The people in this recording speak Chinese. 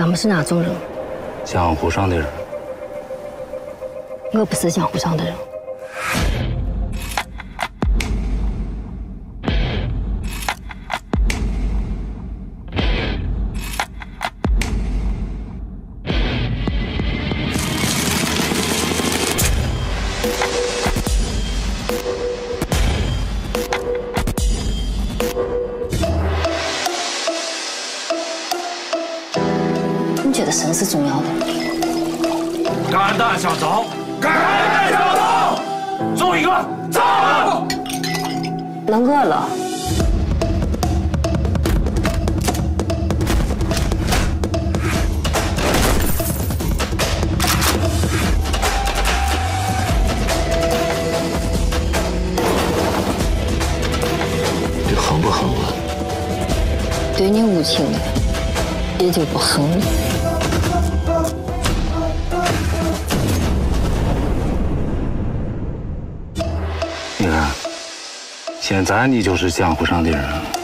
咱们是哪种人？江湖上的人。我不是江湖上的人。你觉得生是重要的？肝胆相照，肝胆相照，走一个，走。能饿了。你恨不恨我？对你无情的，也就不恨你。你看，现在你就是江湖上的人了。